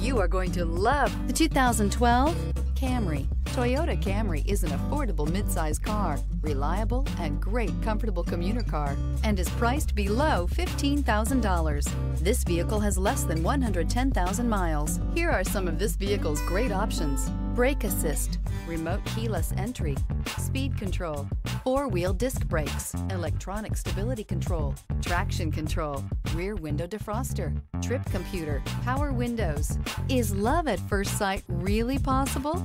You are going to love the 2012 Camry. Toyota Camry is an affordable midsize car, reliable and great comfortable commuter car, and is priced below $15,000. This vehicle has less than 110,000 miles. Here are some of this vehicle's great options. Brake assist, remote keyless entry, speed control, four-wheel disc brakes, electronic stability control, traction control, rear window defroster, trip computer, power windows. Is love at first sight really possible?